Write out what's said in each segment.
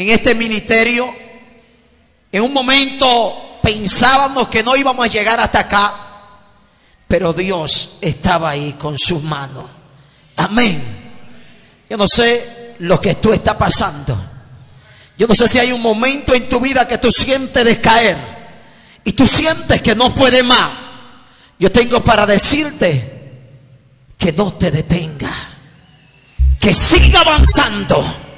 en este ministerio. En un momento pensábamos que no íbamos a llegar hasta acá, pero Dios estaba ahí con sus manos. Amén. Yo no sé lo que tú estás pasando. Yo no sé si hay un momento en tu vida que tú sientes descaer y tú sientes que no puede más. Yo tengo para decirte que no te detenga, que siga avanzando,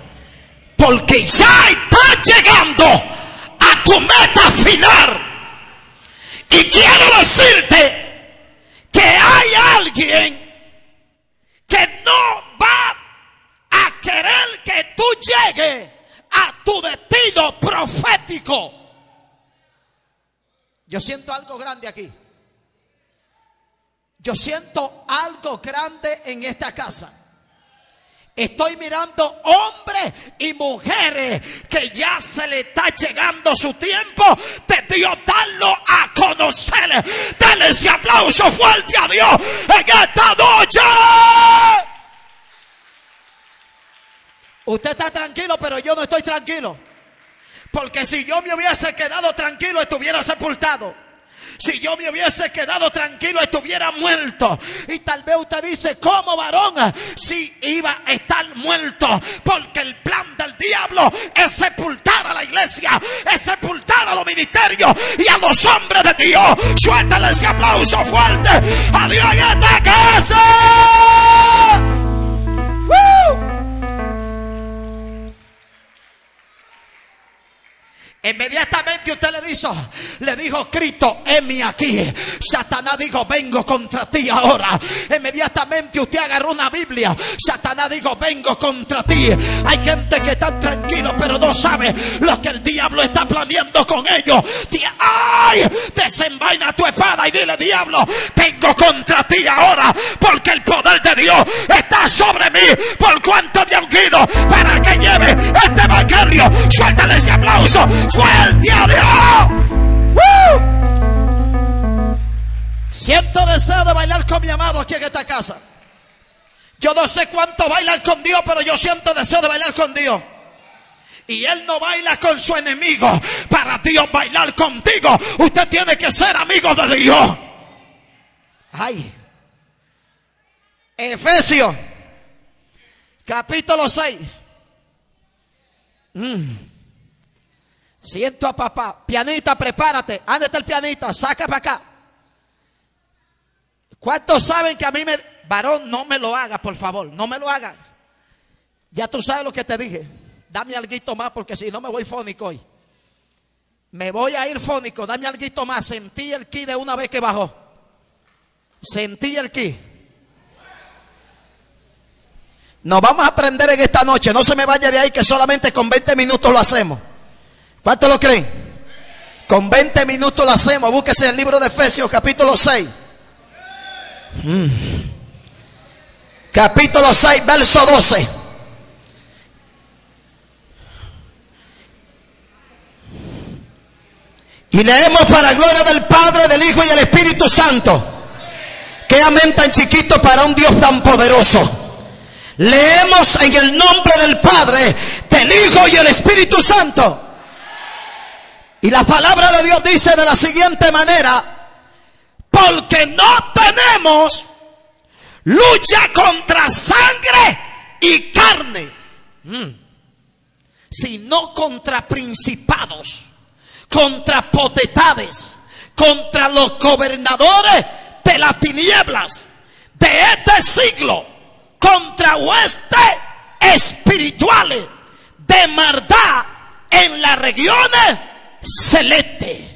porque ya está llegando a tu meta final. Y quiero decirte que hay alguien que no va a querer que tú llegues a tu destino profético. Yo siento algo grande aquí. Yo siento algo grande en esta casa. Estoy mirando hombres y mujeres que ya se le está llegando su tiempo de Dios darlo a conocer. Dale ese aplauso fuerte a Dios en esta noche. Usted está tranquilo, pero yo no estoy tranquilo. Porque si yo me hubiese quedado tranquilo, estuviera sepultado. Si yo me hubiese quedado tranquilo, estuviera muerto. Y tal vez usted dice, ¿cómo varón? Si iba a estar muerto. Porque el plan del diablo es sepultar a la iglesia, es sepultar a los ministerios y a los hombres de Dios. Suéltale ese aplauso fuerte a Dios en esta casa. ¡Woo! Inmediatamente usted le dijo, le dijo Cristo, heme aquí. Satanás dijo, vengo contra ti ahora. Inmediatamente usted agarró una Biblia. Satanás dijo, vengo contra ti. Hay gente que está tranquilo, pero no sabe lo que el diablo está planeando con ellos. Ay, desenvaina tu espada y dile, diablo, vengo contra ti ahora, porque el poder de Dios está sobre mí. Por cuanto me ha ungido para que lleve este evangelio. Suéltale ese aplauso fuerte a Dios. Siento deseo de bailar con mi amado aquí en esta casa. Yo no sé cuánto bailan con Dios, pero yo siento deseo de bailar con Dios. Y Él no baila con su enemigo. Para Dios bailar contigo, usted tiene que ser amigo de Dios. Ay. Efesios, capítulo 6. Mm. Siento a papá. Pianita, prepárate. ¿Dónde está el pianista? Saca para acá. ¿Cuántos saben que a mí me... Varón, no me lo haga, por favor. No me lo haga. Ya tú sabes lo que te dije. Dame algo más porque si no me voy fónico hoy. Me voy a ir fónico. Dame algo más. Sentí el ki de una vez que bajó. Sentí el ki. Nos vamos a aprender en esta noche. No se me vaya de ahí que solamente con 20 minutos lo hacemos. ¿Cuántos lo creen? Con 20 minutos lo hacemos. Búsquese el libro de Efesios, capítulo 6. Mm. Capítulo 6, verso 12. Y leemos para gloria del Padre, del Hijo y del Espíritu Santo. Qué amén tan chiquito para un Dios tan poderoso. Leemos en el nombre del Padre, del Hijo y el Espíritu Santo. Y la palabra de Dios dice de la siguiente manera, porque no tenemos lucha contra sangre y carne, mm. sino contra principados, contra potestades, contra los gobernadores de las tinieblas de este siglo, contra huestes espirituales de maldad en las regiones celeste.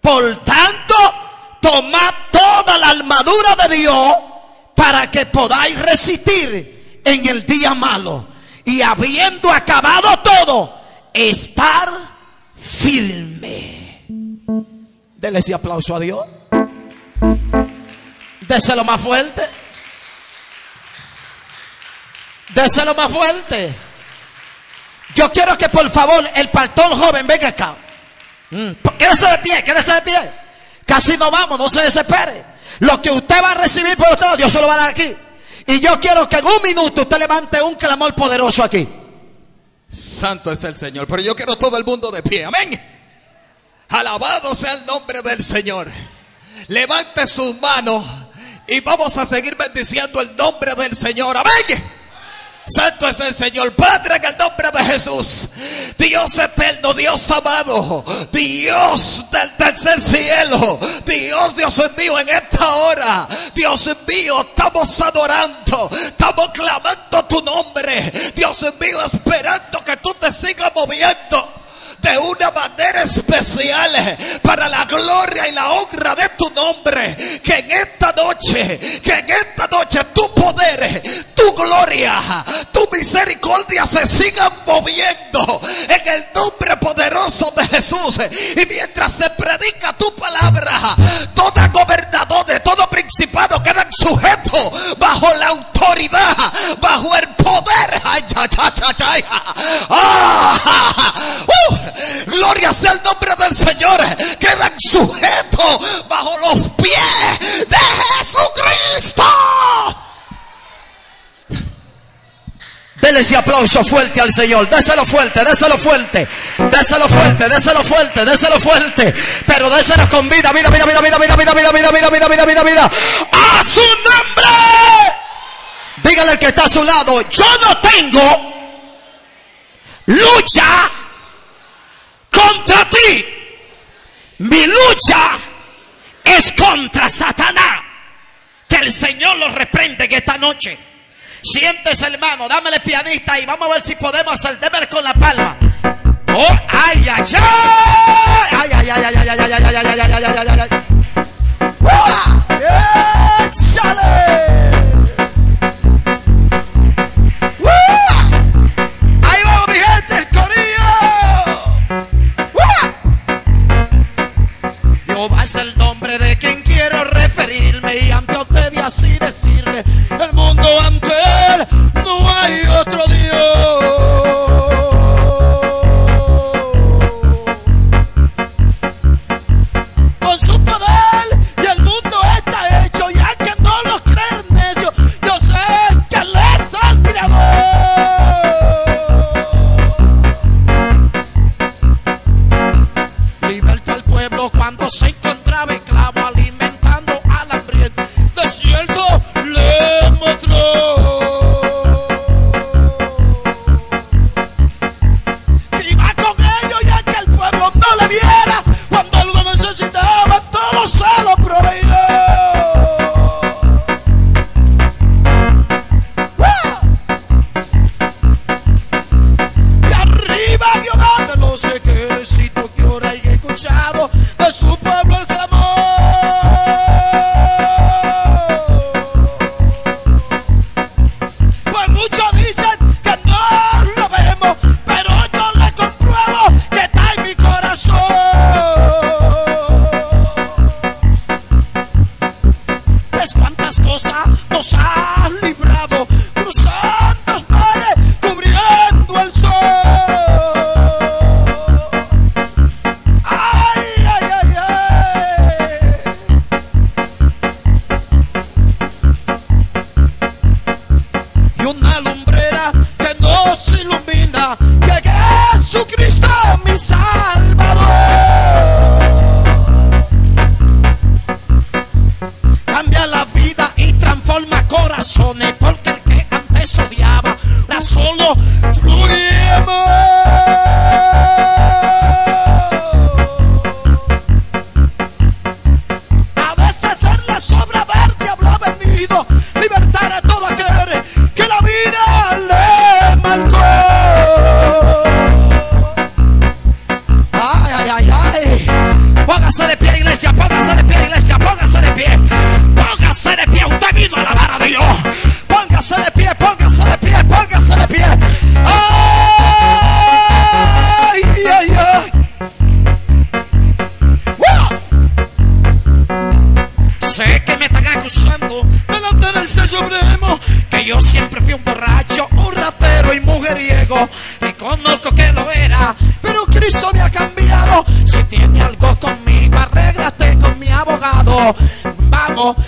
Por tanto, tomad toda la armadura de Dios para que podáis resistir en el día malo. Y habiendo acabado todo, estar firme. Dele ese aplauso a Dios. Déselo más fuerte. Déselo más fuerte. Yo quiero que por favor el pastor joven venga acá. Mm. Quédese de pie, quédese de pie. Casi no vamos, no se desespere. Lo que usted va a recibir por otro lado, Dios se lo va a dar aquí. Y yo quiero que en un minuto usted levante un clamor poderoso aquí. Santo es el Señor. Pero yo quiero todo el mundo de pie. Amén. Alabado sea el nombre del Señor. Levante sus manos y vamos a seguir bendiciendo el nombre del Señor. Amén. Santo es el Señor. Padre, en el nombre de Jesús. Dios eterno, Dios amado. Dios del tercer cielo. Dios, Dios mío, en esta hora. Dios mío, estamos adorando. Estamos clamando tu nombre. Dios mío, esperando que tú te sigas moviendo de una manera especial para la gloria y la honra de tu nombre. Que en esta noche, que en esta noche tu poder, tu gloria, tu misericordia se sigan moviendo en el nombre poderoso de Jesús. Y mientras se predica tu palabra, toda gobernador, todo principado quedan sujetos bajo la autoridad, bajo el poder. Ay, ay, ay, ay, ah, uh, Gloria sea el nombre del Señor. Quedan sujetos bajo los pies de Jesucristo. Dele ese aplauso fuerte al Señor. Déselo fuerte, déselo fuerte. Déselo fuerte, déselo fuerte, déselo fuerte. Pero déselo con vida, vida, vida, vida, vida, vida, vida, vida, vida, vida, vida, vida, vida, vida. A su nombre. Dígale al que está a su lado. Yo no tengo lucha contra ti. Mi lucha es contra Satanás. Que el Señor lo reprende en esta noche. Siéntese, hermano, dámele pianista y vamos a ver si podemos hacer. Démele con la palma. Oh, ay, ay, ay. Ay, ay, ay, ay, ay, ay, ay, ay, ay, ay, ay, ay, ay, ay, ay. Es el nombre de quien quiero referirme y ante usted y así decirle, el mundo ante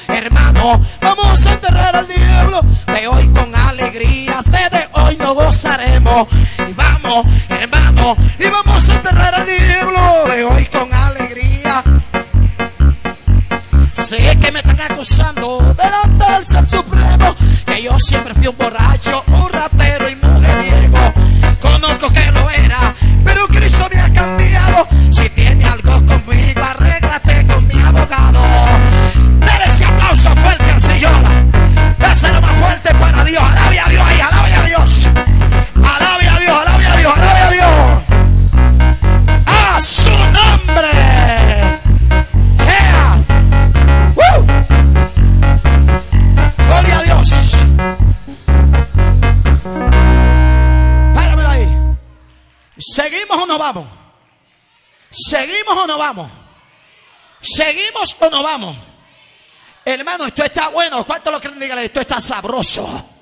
Hermano, vamos a enterrar al diablo. De hoy con alegrías, desde hoy nos gozaremos. Y vamos, Supremo y vamos a enterrar al diablo de hoy con alegría. Sé que me están acusando delante del Ser Supremo que yo siempre fui un borracho, no vamos? Hermano, esto está bueno. ¿Cuánto lo creen? Esto está sabroso.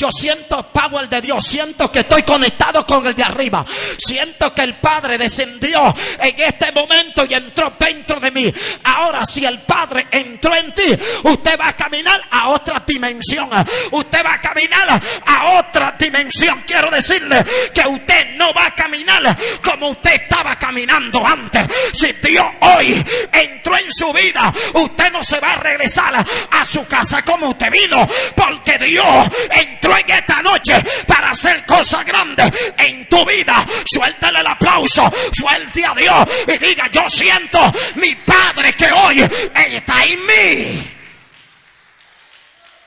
Yo siento power de Dios, siento que estoy conectado con el de arriba. Siento que el Padre descendió en este momento y entró dentro de mí. Ahora si el Padre entró en ti, usted va a caminar a otra dimensión. Usted va a caminar a otra dimensión. Quiero decirle que usted no va a caminar como usted estaba caminando antes. Si Dios hoy entró en su vida, usted no se va a regresar a su casa como usted vino, porque Dios entró en esta noche para hacer cosas grandes en tu vida. Suéltale el aplauso fuerte a Dios y diga, yo siento mi Padre que hoy está en mí.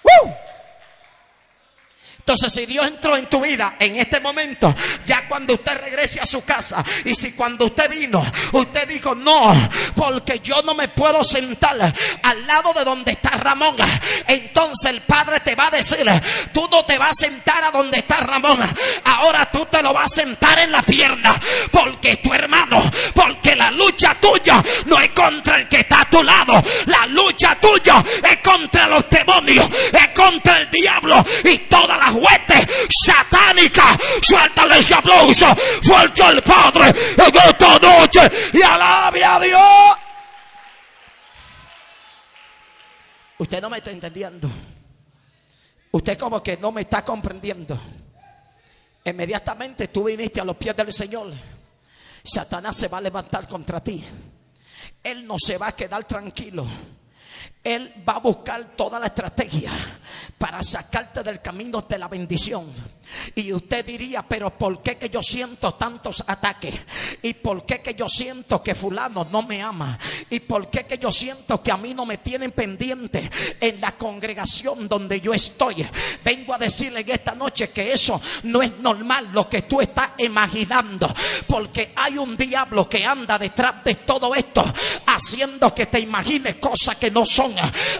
¡Woo! Entonces, si Dios entró en tu vida en este momento, ya cuando usted regrese a su casa, y si cuando usted vino, usted dijo, no, porque yo no me puedo sentar al lado de donde está Ramón, entonces el Padre te va a decir, tú no te vas a sentar a donde está Ramón, ahora tú te lo vas a sentar en la pierna, porque tu hermano, porque la lucha tuya no es contra el que está a tu lado, la lucha tuya es contra los demonios, es contra el diablo y todas las huestes satánicas. Suéltale ese aplauso fuerte al Padre en esta noche y alabe a Dios. Usted no me está entendiendo. Usted como que no me está comprendiendo. Inmediatamente tú viniste a los pies del Señor. Satanás se va a levantar contra ti. Él no se va a quedar tranquilo. Él va a buscar toda la estrategia para sacarte del camino de la bendición. Y usted diría, pero ¿por qué que yo siento tantos ataques? ¿Y por qué que yo siento que fulano no me ama? ¿Y por qué que yo siento que a mí no me tienen pendiente en la congregación donde yo estoy? Vengo a decirle en esta noche que eso no es normal lo que tú estás imaginando. Porque hay un diablo que anda detrás de todo esto, haciendo que te imagines cosas que no son.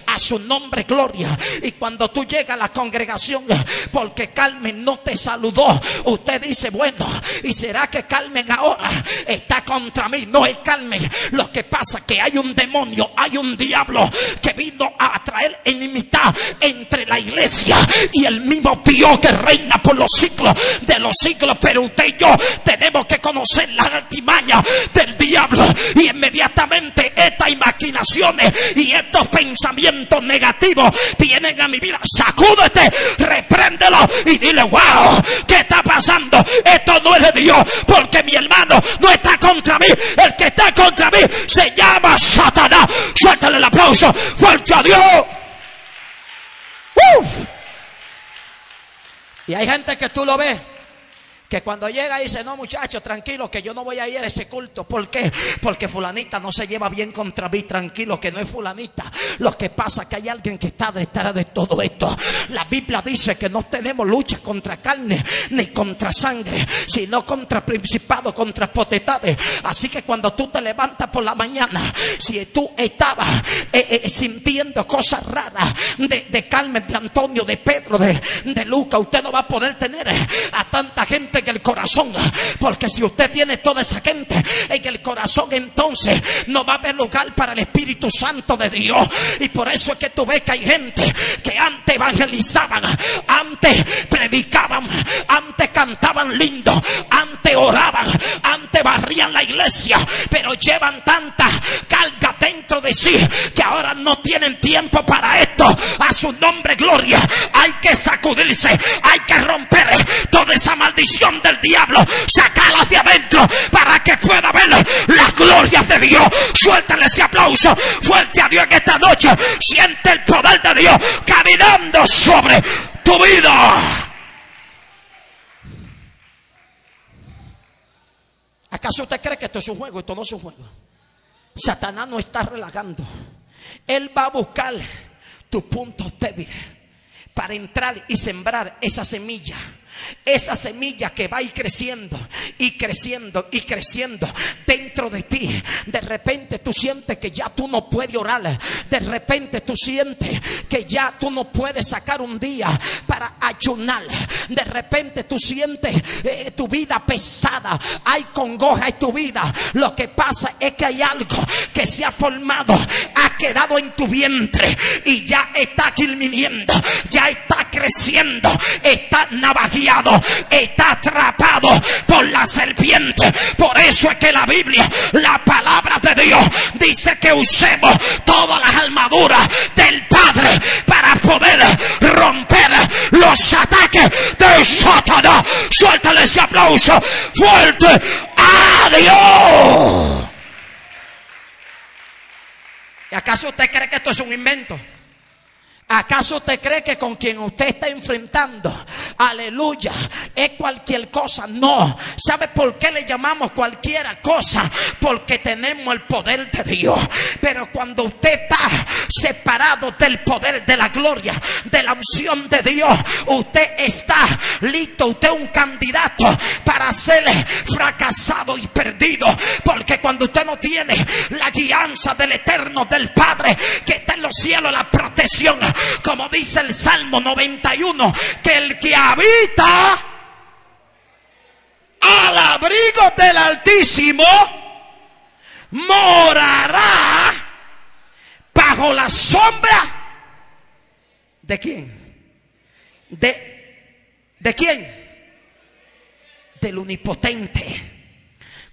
A su nombre, gloria. Y cuando tú llegas a la congregación, porque Carmen no te saludó, usted dice, bueno, ¿y será que Carmen ahora está contra mí? No es Carmen. Lo que pasa es que hay un demonio, hay un diablo que vino a traer enemistad entre la iglesia y el mismo Dios que reina por los siglos de los siglos. Pero usted y yo tenemos que conocer las artimañas del diablo y inmediatamente estas maquinaciones y estos pensamientos negativos vienen a mi vida. Sacúdete, repréndelo y dile, wow, ¿qué está pasando? Esto no es de Dios, porque mi hermano no está contra mí. El que está contra mí se llama Satanás. Suéltale el aplauso, fuerte a Dios. Y hay gente que tú lo ves que cuando llega dice, no muchachos, tranquilo, que yo no voy a ir a ese culto. ¿Por qué? Porque fulanita no se lleva bien contra mí, tranquilo, que no es fulanita. Lo que pasa es que hay alguien que está detrás de todo esto. La Biblia dice que no tenemos lucha contra carne ni contra sangre, sino contra principados, contra potestades. Así que cuando tú te levantas por la mañana, si tú estabas eh, eh, sintiendo cosas raras de, de Carmen, de Antonio, de Pedro, de, de Luca, usted no va a poder tener a tanta gente el corazón. Porque si usted tiene toda esa gente en el corazón, entonces no va a haber lugar para el Espíritu Santo de Dios. Y por eso es que tú ves que hay gente que antes evangelizaban, antes predicaban, antes cantaban lindo, antes oraban, antes barrían la iglesia, pero llevan tanta carga dentro de sí que ahora no tienen tiempo para esto. A su nombre, gloria. Hay que sacudirse, hay que romper toda esa maldición del diablo, sacarla hacia adentro para que pueda ver las glorias de Dios. Suéltale ese aplauso fuerte a Dios en esta noche. Siente el poder de Dios caminando sobre tu vida. ¿Acaso usted cree que esto es un juego? Esto no es un juego. Satanás no está relajando. Él va a buscar tus puntos débiles para entrar y sembrar esa semilla esa semilla que va a ir creciendo y creciendo y creciendo de ti. De repente tú sientes que ya tú no puedes orar. De repente tú sientes que ya tú no puedes sacar un día para ayunar. De repente tú sientes eh, tu vida pesada. Hay congoja en tu vida. Lo que pasa es que hay algo que se ha formado, ha quedado en tu vientre y ya está quilminiendo, ya está creciendo, está navajeando está atrapado por la serpiente. Por eso es que la Biblia, la palabra de Dios, dice que usemos todas las armaduras del Padre para poder romper los ataques de Satanás. Suéltale ese aplauso fuerte a Dios. ¿Y acaso usted cree que esto es un invento? ¿Acaso usted cree que con quien usted está enfrentando, aleluya, es cualquier cosa? No. ¿Sabe por qué le llamamos cualquier cosa? Porque tenemos el poder de Dios. Pero cuando usted está separado del poder de la gloria, de la unción de Dios, usted está listo, usted es un candidato para ser fracasado y perdido. Porque cuando usted no tiene la guianza del eterno, del Padre, que está en los cielos, la protección como dice el Salmo 91, que el que habita al abrigo del Altísimo morará bajo la sombra de quién? De, ¿De quién? Del omnipotente.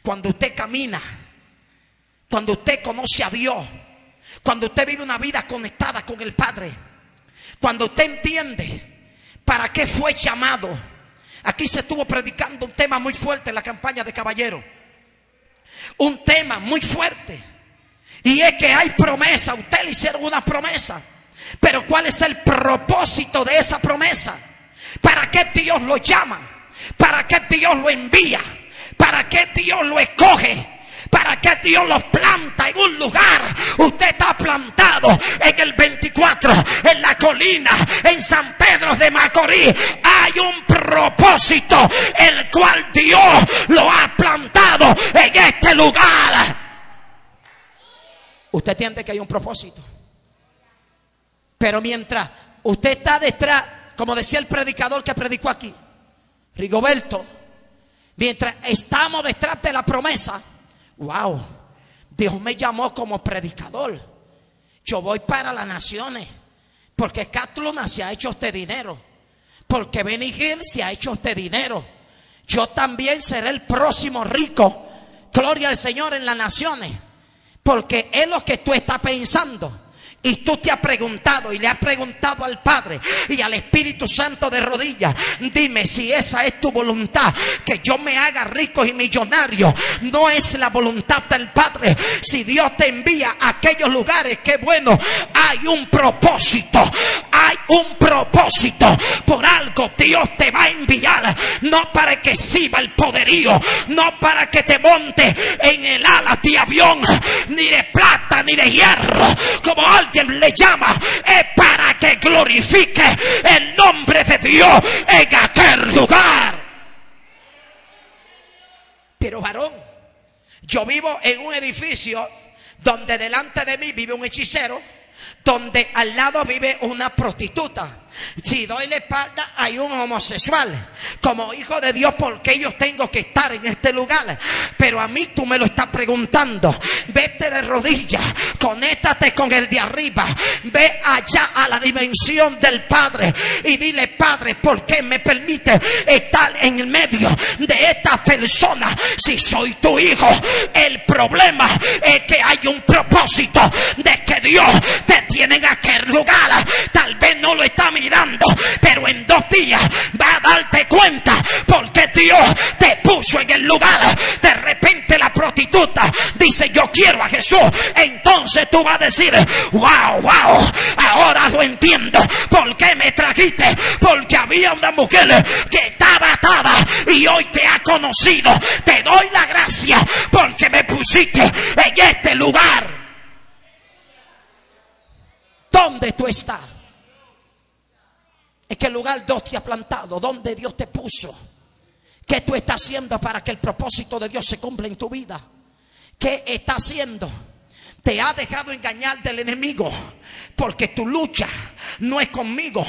Cuando usted camina, cuando usted conoce a Dios, cuando usted vive una vida conectada con el Padre, cuando usted entiende para qué fue llamado. Aquí se estuvo predicando un tema muy fuerte en la campaña de caballero. Un tema muy fuerte. Y es que hay promesa. Usted le hicieron una promesa. Pero ¿cuál es el propósito de esa promesa? ¿Para qué Dios lo llama? ¿Para qué Dios lo envía? ¿Para qué Dios lo escoge? ¿Para qué Dios los planta en un lugar? Usted está plantado en el 24, en la colina, en San Pedro de Macorís. Hay un propósito, el cual Dios lo ha plantado en este lugar. Usted entiende que hay un propósito. Pero mientras usted está detrás, como decía el predicador que predicó aquí, Rigoberto, mientras estamos detrás de la promesa, wow, Dios me llamó como predicador. Yo voy para las naciones. Porque Catluma se ha hecho este dinero. Porque Benny se ha hecho este dinero. Yo también seré el próximo rico. Gloria al Señor en las naciones. Porque es lo que tú estás pensando. Y tú te has preguntado y le has preguntado al Padre y al Espíritu Santo de rodillas. Dime si esa es tu voluntad, que yo me haga rico y millonario. No es la voluntad del Padre. Si Dios te envía a aquellos lugares, qué bueno. Hay un propósito. Hay un propósito. Por algo Dios te va a enviar. No para que sirva el poderío. No para que te monte en el ala de avión. Ni de plata ni de hierro. Como alguien le llama es para que glorifique el nombre de Dios en aquel lugar. Pero varón, yo vivo en un edificio donde delante de mí vive un hechicero, donde al lado vive una prostituta. Si doy la espalda, hay un homosexual. Como hijo de Dios, ¿por qué yo tengo que estar en este lugar? Pero a mí tú me lo estás preguntando. Vete de rodillas, conéctate con el de arriba. Ve allá a la dimensión del Padre y dile, Padre, ¿por qué me permite estar en el medio de esta persona si soy tu hijo? El problema es que hay un propósito de que Dios te tiene en aquel lugar. Tal vez no lo está mirando pero en dos días va a darte cuenta porque Dios te puso en el lugar. De repente la prostituta dice, yo quiero a Jesús. Entonces tú vas a decir, wow, wow, ahora lo entiendo. ¿Por qué me trajiste? Porque había una mujer que estaba atada y hoy te ha conocido. Te doy la gracia porque me pusiste en este lugar. ¿Dónde tú estás? ¿En qué lugar Dios te ha plantado? ¿Dónde Dios te puso? ¿Qué tú estás haciendo para que el propósito de Dios se cumpla en tu vida? ¿Qué está haciendo? Te ha dejado engañar del enemigo. Porque tu lucha no es conmigo.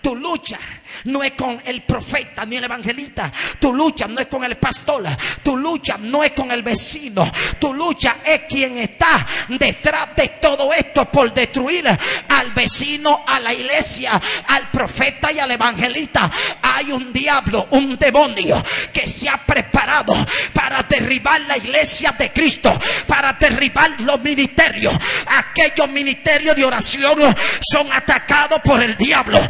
Tu lucha no es con el profeta ni el evangelista. Tu lucha no es con el pastor. Tu lucha no es con el vecino. Tu lucha es quien está detrás de todo esto por destruir al vecino, a la iglesia, al profeta y al evangelista. Hay un diablo, un demonio que se ha preparado para derribar la iglesia de Cristo, para derribar los ministerios. Aquellos ministerios de oración son atacados por el diablo.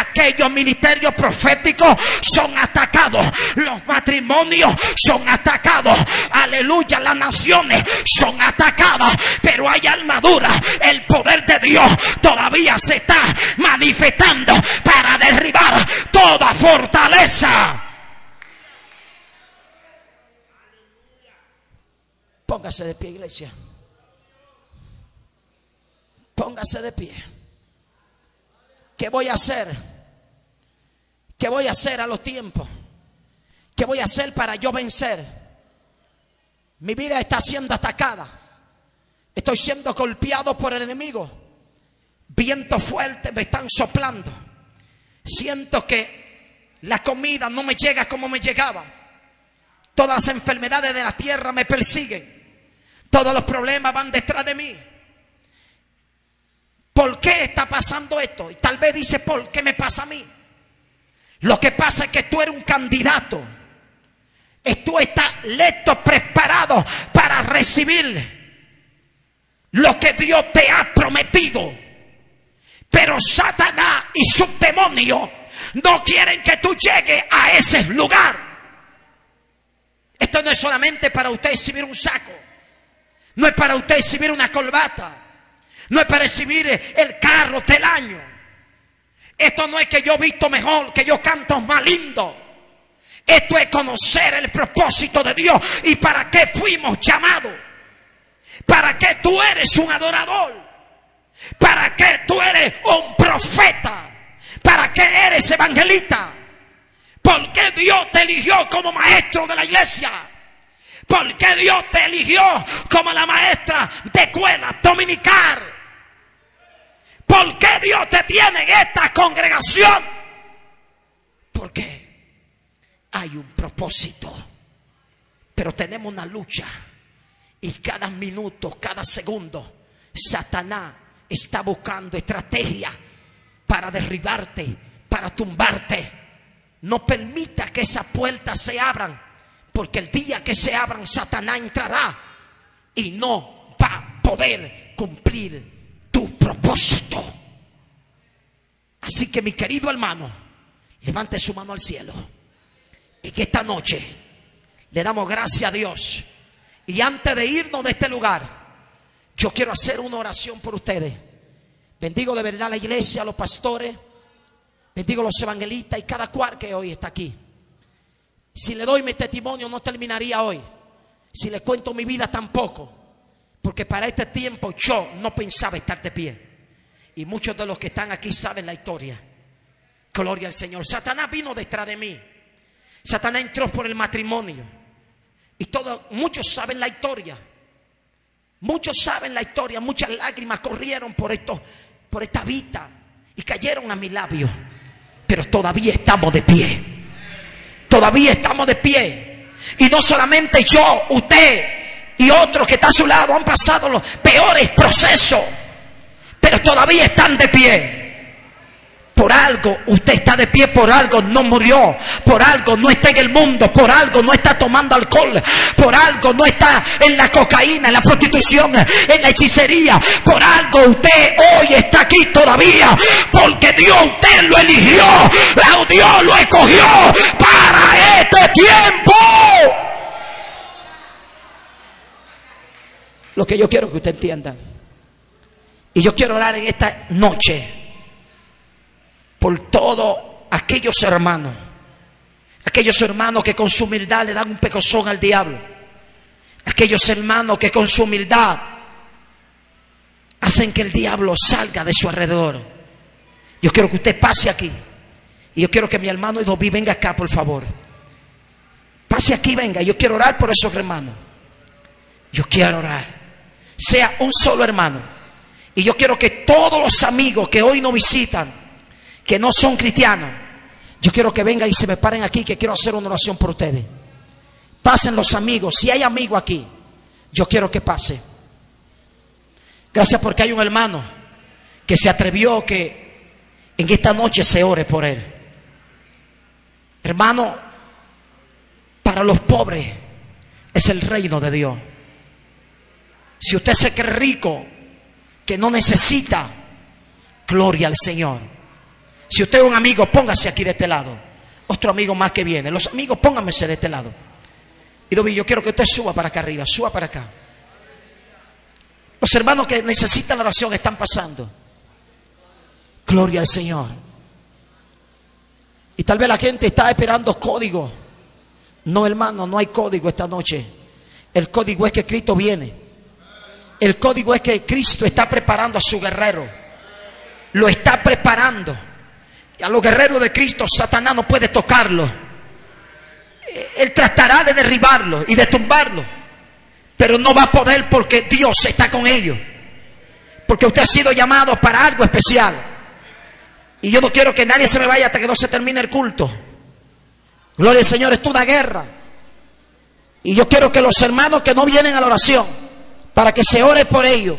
Aquellos ministerios proféticos son atacados. Los matrimonios son atacados. Aleluya, las naciones son atacadas. Pero hay armadura. El poder de Dios todavía se está manifestando para derribar toda fortaleza. Póngase de pie, iglesia. Póngase de pie. ¿Qué voy a hacer? ¿Qué voy a hacer a los tiempos? ¿Qué voy a hacer para yo vencer? Mi vida está siendo atacada. Estoy siendo golpeado por el enemigo. Vientos fuertes me están soplando. Siento que la comida no me llega como me llegaba. Todas las enfermedades de la tierra me persiguen. Todos los problemas van detrás de mí. ¿Por qué está pasando esto? Y tal vez dice, ¿por qué me pasa a mí? Lo que pasa es que tú eres un candidato. Tú estás listo, preparado para recibir lo que Dios te ha prometido. Pero Satanás y su demonio no quieren que tú llegues a ese lugar. Esto no es solamente para usted exhibir un saco. No es para usted exhibir una colbata. No es para recibir el carro del año. Esto no es que yo visto mejor, que yo canto más lindo. Esto es conocer el propósito de Dios y para qué fuimos llamados. Para qué tú eres un adorador. Para qué tú eres un profeta. Para qué eres evangelista. ¿Por qué Dios te eligió como maestro de la iglesia? ¿Por qué Dios te eligió como la maestra de escuela dominical? ¿Por qué Dios te tiene en esta congregación? Porque hay un propósito. Pero tenemos una lucha. Y cada minuto, cada segundo, Satanás está buscando estrategia para derribarte, para tumbarte. No permita que esas puertas se abran. Porque el día que se abran, Satanás entrará y no va a poder cumplir tu propósito. Así que mi querido hermano, levante su mano al cielo. Y que esta noche le damos gracias a Dios. Y antes de irnos de este lugar, yo quiero hacer una oración por ustedes. Bendigo de verdad a la iglesia, a los pastores. Bendigo a los evangelistas y cada cual que hoy está aquí. Si le doy mi testimonio no terminaría hoy. Si le cuento mi vida tampoco. Porque para este tiempo yo no pensaba estar de pie. Y muchos de los que están aquí saben la historia. Gloria al Señor. Satanás vino detrás de mí. Satanás entró por el matrimonio. Y todos, muchos saben la historia. Muchos saben la historia. Muchas lágrimas corrieron por esto, por esta vida. Y cayeron a mi labio. Pero todavía estamos de pie. Todavía estamos de pie. Y no solamente yo, usted, y otros que están a su lado han pasado los peores procesos, pero todavía están de pie. Por algo usted está de pie, por algo no murió, por algo no está en el mundo, por algo no está tomando alcohol, por algo no está en la cocaína, en la prostitución, en la hechicería, por algo usted hoy está aquí todavía, porque Dios usted lo eligió, Dios lo escogió para este tiempo. Lo que yo quiero que usted entienda, y yo quiero orar en esta noche por todos aquellos hermanos, aquellos hermanos que con su humildad le dan un pecozón al diablo, aquellos hermanos que con su humildad hacen que el diablo salga de su alrededor. Yo quiero que usted pase aquí. Y yo quiero que mi hermano Idobi venga acá, por favor. Pase aquí, venga. Yo quiero orar por esos hermanos. Yo quiero orar. Sea un solo hermano. Y yo quiero que todos los amigos que hoy nos visitan, que no son cristianos, yo quiero que vengan y se me paren aquí, que quiero hacer una oración por ustedes. Pasen los amigos, si hay amigos aquí, yo quiero que pase. Gracias porque hay un hermano que se atrevió que en esta noche se ore por él. Hermano, para los pobres es el reino de Dios. Si usted se cree rico, que no necesita, gloria al Señor. Si usted es un amigo, póngase aquí de este lado. Otro amigo más que viene. Los amigos, pónganse de este lado. Y yo quiero que usted suba para acá arriba, suba para acá. Los hermanos que necesitan la oración están pasando. Gloria al Señor. Y tal vez la gente está esperando código. No, hermano, no hay código esta noche. El código es que Cristo viene. El código es que Cristo está preparando a su guerrero. Lo está preparando. A los guerreros de Cristo, Satanás no puede tocarlo. Él tratará de derribarlo y de tumbarlo. Pero no va a poder porque Dios está con ellos. Porque usted ha sido llamado para algo especial. Y yo no quiero que nadie se me vaya hasta que no se termine el culto. Gloria al Señor, es una guerra. Y yo quiero que los hermanos que no vienen a la oración, para que se ore por ellos,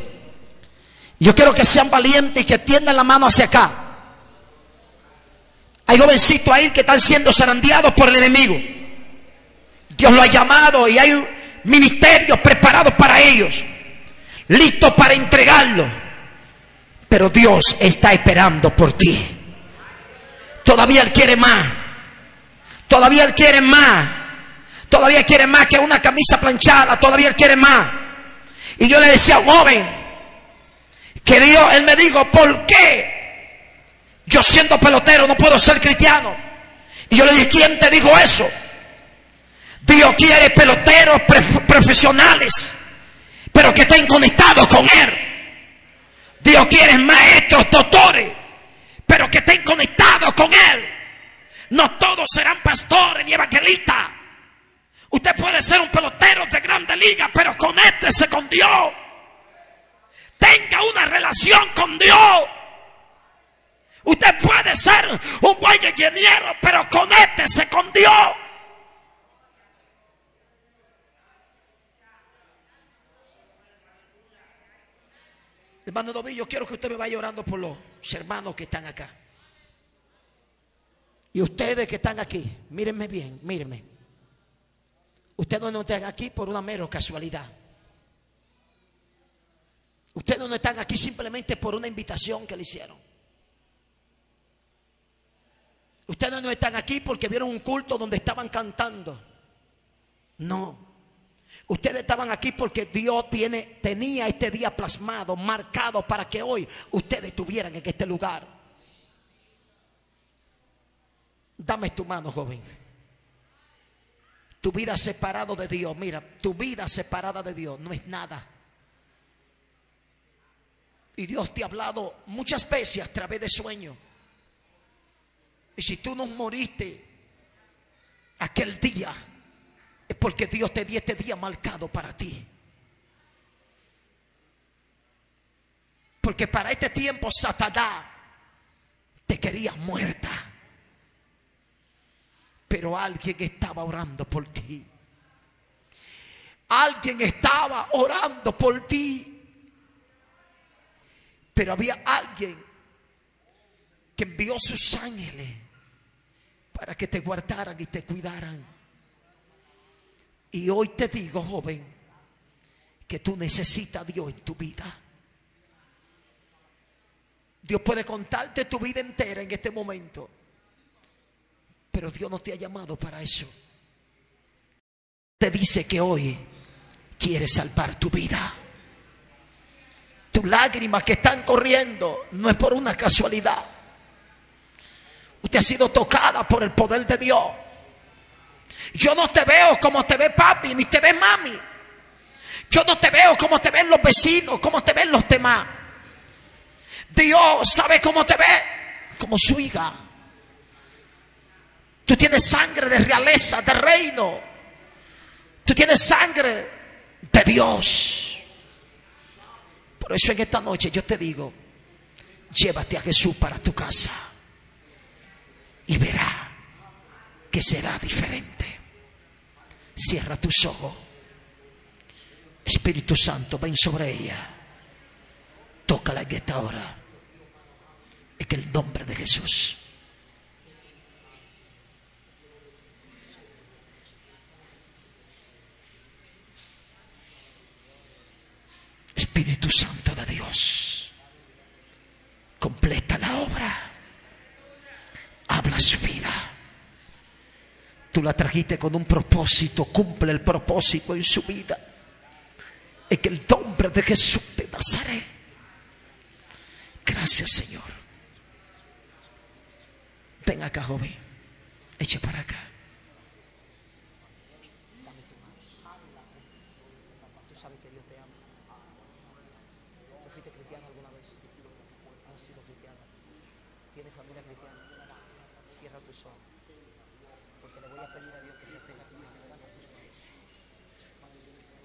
yo quiero que sean valientes y que tiendan la mano hacia acá. Hay jovencitos ahí que están siendo zarandeados por el enemigo. Dios lo ha llamado y hay ministerios preparados para ellos, listos para entregarlo. Pero Dios está esperando por ti. Todavía Él quiere más. Todavía Él quiere más. Todavía quiere más que una camisa planchada. Todavía Él quiere más. Y yo le decía a un joven que Dios, Él me dijo, ¿por qué yo siendo pelotero no puedo ser cristiano. Y yo le dije, ¿quién te dijo eso? Dios quiere peloteros profesionales, pero que estén conectados con Él. Dios quiere maestros, doctores, pero que estén conectados con Él. No todos serán pastores ni evangelistas. Usted puede ser un pelotero de grande liga, pero conéctese con Dios. Tenga una relación con Dios. Usted puede ser un buen ingeniero, pero conéctese con Dios. Hermano Dovillo, quiero que usted me vaya orando por los hermanos que están acá. Y ustedes que están aquí, mírenme bien, mírenme. Ustedes no están aquí por una mera casualidad. Ustedes no están aquí simplemente por una invitación que le hicieron. Ustedes no están aquí porque vieron un culto donde estaban cantando. No. Ustedes estaban aquí porque Dios tiene, tenía este día plasmado, marcado para que hoy ustedes estuvieran en este lugar. Dame tu mano, joven. Tu vida separado de Dios, mira, tu vida separada de Dios no es nada. Y Dios te ha hablado muchas veces a través de sueños. Y si tú no moriste aquel día, es porque Dios te dio este día marcado para ti. Porque para este tiempo Satanás te quería muerta. Pero alguien estaba orando por ti. Alguien estaba orando por ti. Pero había alguien que envió sus ángeles para que te guardaran y te cuidaran. Y hoy te digo, joven, que tú necesitas a Dios en tu vida. Dios puede contarte tu vida entera en este momento. Pero Dios no te ha llamado para eso. Te dice que hoy quiere salvar tu vida. Tus lágrimas que están corriendo no es por una casualidad. Usted ha sido tocada por el poder de Dios. Yo no te veo como te ve papi, ni te ve mami. Yo no te veo como te ven los vecinos, como te ven los demás. Dios sabe cómo te ve, como su hija. Tú tienes sangre de realeza, de reino. Tú tienes sangre de Dios. Por eso en esta noche yo te digo, llévate a Jesús para tu casa y verá que será diferente. Cierra tus ojos. Espíritu Santo, ven sobre ella. Tócala en esta hora. En el nombre de Jesús. Espíritu Santo de Dios, completa la obra. Habla su vida. Tú la trajiste con un propósito, cumple el propósito en su vida. En el nombre de Jesús de Nazaret. Gracias, Señor. Ven acá, joven. Eche para acá. Tú sabes que Dios te ama. ¿Tú fuiste cristiano alguna vez? ¿Has sido cristiano? ¿Tienes familia cristiana? Cierra tus ojos. Porque le voy a pedir a Dios que te tenga tu cierra tus ojos.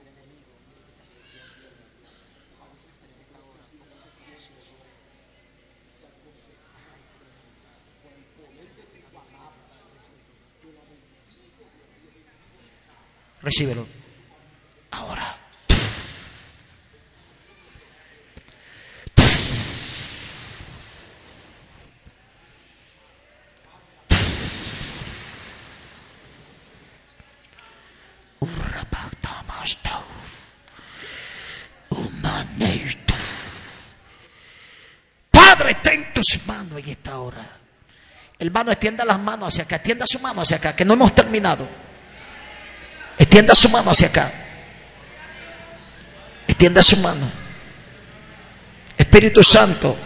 El enemigo está sintiendo. Vamos a hacer esta hora. Vamos a hacer Jesús. Por el poder de tu palabra, yo la bendigo. Recíbelo. Ahora. Padre, está en tus manos en esta hora. Hermano, extienda las manos hacia acá. Extienda su mano hacia acá, que no hemos terminado. Extienda su mano hacia acá. Extienda su mano. Espíritu Santo,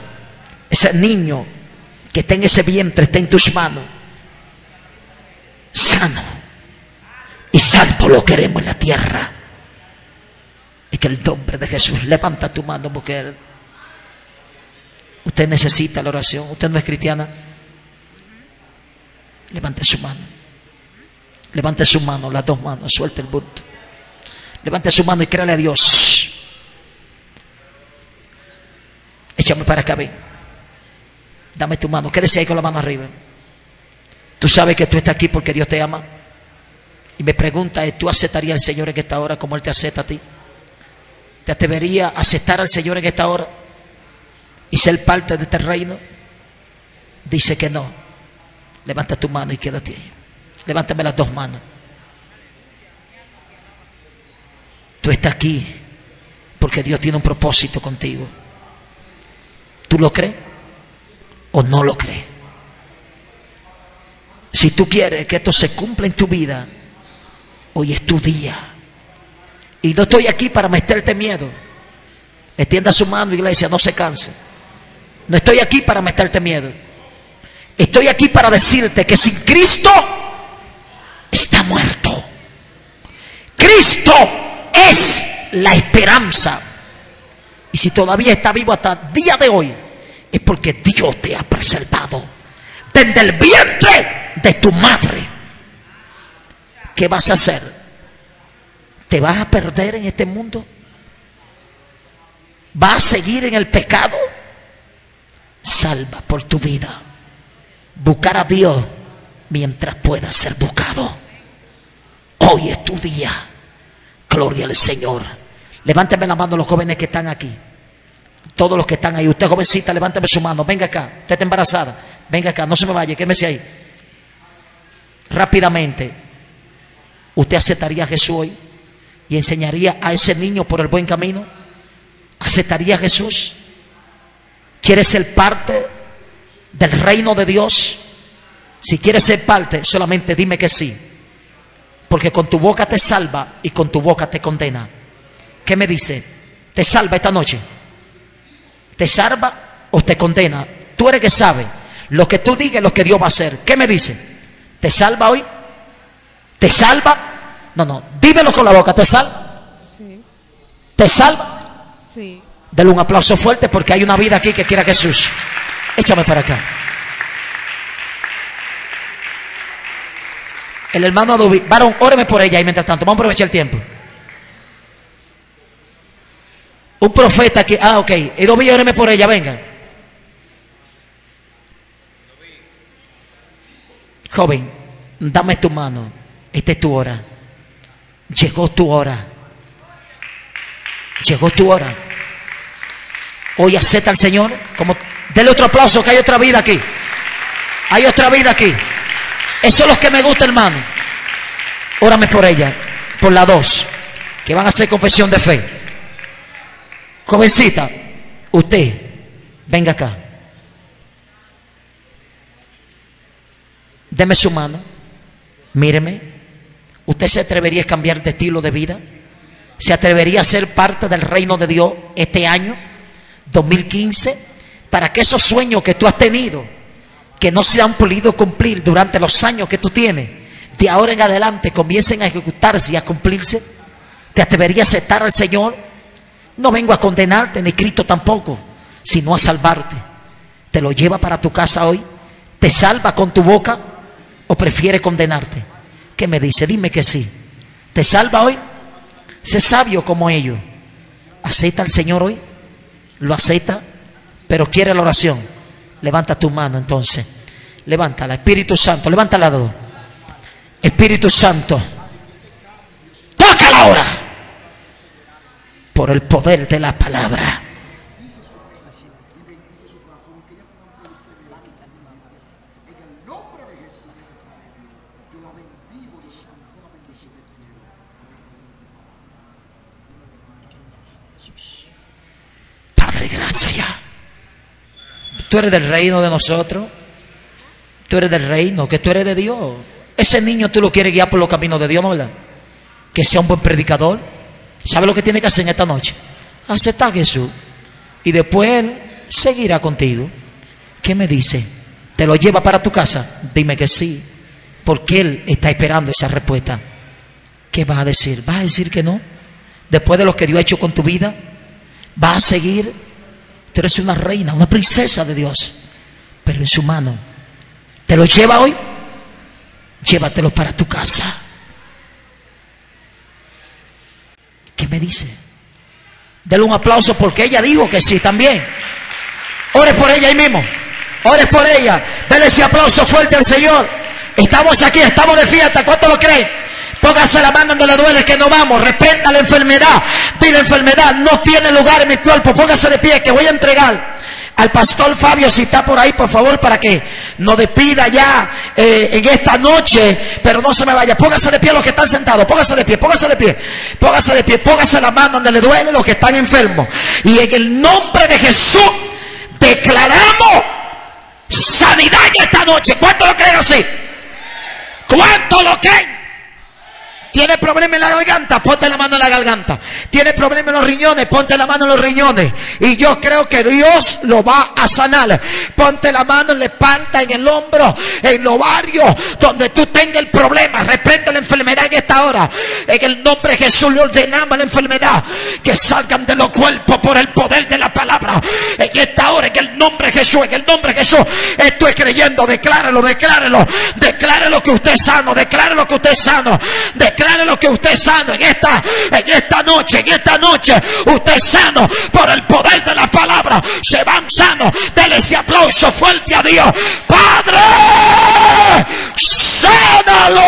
ese niño que está en ese vientre está en tus manos. Sano y salvo lo queremos en la tierra. Y que el nombre de Jesús levanta tu mano, mujer. Usted necesita la oración. Usted no es cristiana. Levante su mano. Levante su mano, las dos manos, suelte el bulto. Levante su mano y créale a Dios. Échame para acá, ven. Dame tu mano, quédese ahí con la mano arriba. Tú sabes que tú estás aquí porque Dios te ama. Y me pregunta, ¿tú aceptarías al Señor en esta hora como Él te acepta a ti? ¿Te atrevería a aceptar al Señor en esta hora y ser parte de este reino? Dice que no. Levanta tu mano y quédate ahí. Levántame las dos manos. Tú estás aquí porque Dios tiene un propósito contigo. ¿Tú lo crees o no lo crees? Si tú quieres que esto se cumpla en tu vida, hoy es tu día. Y no estoy aquí para meterte miedo. Extienda su mano, iglesia, no se canse. No estoy aquí para meterte miedo. Estoy aquí para decirte que sin Cristo está muerto. Cristo es la esperanza. Y si todavía está vivo hasta el día de hoy, es porque Dios te ha preservado desde el vientre de tu madre. ¿Qué vas a hacer? ¿Te vas a perder en este mundo? ¿Vas a seguir en el pecado? Salva por tu vida. Buscar a Dios mientras pueda ser buscado. Hoy es tu día. Gloria al Señor. Levántame la mano los jóvenes que están aquí. Todos los que están ahí. Usted jovencita, levántame su mano. Venga acá. Usted está embarazada. Venga acá, no se me vaya, quémese ahí. Rápidamente, ¿usted aceptaría a Jesús hoy y enseñaría a ese niño por el buen camino? ¿Aceptaría a Jesús? ¿Quiere ser parte del reino de Dios? Si quieres ser parte, solamente dime que sí. Porque con tu boca te salva y con tu boca te condena. ¿Qué me dice? ¿Te salva esta noche? ¿Te salva o te condena? Tú eres que sabe. Lo que tú digas es lo que Dios va a hacer. ¿Qué me dice? ¿Te salva hoy? ¿Te salva? No, no. Dímelo con la boca. ¿Te salva? Sí, ¿Te salva? sí. Dale un aplauso fuerte porque hay una vida aquí que quiera Jesús. Échame para acá. El hermano Adobe, varón, óreme por ella y mientras tanto, vamos a aprovechar el tiempo. Un profeta que, ah, ok, Adobe, óreme por ella, venga. Joven, dame tu mano. Esta es tu hora. Llegó tu hora. Llegó tu hora. Hoy acepta al Señor. Como, dele otro aplauso que hay otra vida aquí. Hay otra vida aquí. Eso es lo que me gusta, hermano. Órame por ella, por la dos, que van a hacer confesión de fe. Jovencita, usted, venga acá. Deme su mano. Míreme. ¿Usted se atrevería a cambiar de estilo de vida? ¿Se atrevería a ser parte del reino de Dios este año, 2015? Para que esos sueños que tú has tenido, que no se han podido cumplir durante los años que tú tienes, de ahora en adelante comiencen a ejecutarse y a cumplirse. ¿Te atrevería a aceptar al Señor? No vengo a condenarte, ni Cristo tampoco, sino a salvarte. ¿Te lo lleva para tu casa hoy? ¿Te salva con tu boca o prefiere condenarte? ¿Qué me dice? Dime que sí. ¿Te salva hoy? Sé sabio como ellos. ¿Acepta al Señor hoy? ¿Lo acepta? Pero quiere la oración. Levanta tu mano entonces. Levántala. Espíritu Santo, levántala dos. Espíritu Santo, tócala ahora. Por el poder de la palabra. Padre, gracias. Tú eres del reino de nosotros. Tú eres del reino, que tú eres de Dios. Ese niño tú lo quieres guiar por los caminos de Dios, ¿no? Que sea un buen predicador. ¿Sabe lo que tiene que hacer en esta noche? Aceptar a Jesús. Y después Él seguirá contigo. ¿Qué me dice? ¿Te lo lleva para tu casa? Dime que sí. Porque Él está esperando esa respuesta. ¿Qué vas a decir? ¿Vas a decir que no? Después de lo que Dios ha hecho con tu vida, ¿vas a seguir? Eres una reina, una princesa de Dios. Pero en su mano. ¿Te lo lleva hoy? Llévatelo para tu casa. ¿Qué me dice? Dele un aplauso porque ella dijo que sí también. Ore por ella ahí mismo. Ore por ella. Dele ese aplauso fuerte al Señor. Estamos aquí, estamos de fiesta. ¿Cuánto lo creen? Póngase la mano donde le duele que no vamos. Reprenda la enfermedad. Dile enfermedad, no tiene lugar en mi cuerpo. Póngase de pie que voy a entregar al pastor Fabio si está por ahí, por favor, para que nos despida ya eh, en esta noche, pero no se me vaya. Póngase de pie los que están sentados, póngase de pie, póngase de pie, póngase de pie, póngase la mano donde le duele los que están enfermos. Y en el nombre de Jesús declaramos sanidad en esta noche. ¿Cuánto lo creen así? ¿Cuánto lo creen? Tiene problema en la garganta, ponte la mano en la garganta. Tiene problema en los riñones, ponte la mano en los riñones. Y yo creo que Dios lo va a sanar. Ponte la mano en la espalda, en el hombro, en los barrios donde tú tengas el problema. Reprende la enfermedad en esta hora. En el nombre de Jesús le ordenamos la enfermedad que salgan de los cuerpos por el poder de la palabra. En esta hora, en el nombre de Jesús, en el nombre de Jesús, estoy creyendo. Declárelo, declárelo. Declárelo que usted es sano. Declárelo que usted es sano. Declárelo que usted sano en esta, en esta noche, en esta noche. Usted sano por el poder de la palabra. Se van sanos. Dele ese aplauso fuerte a Dios. Padre, sánalo.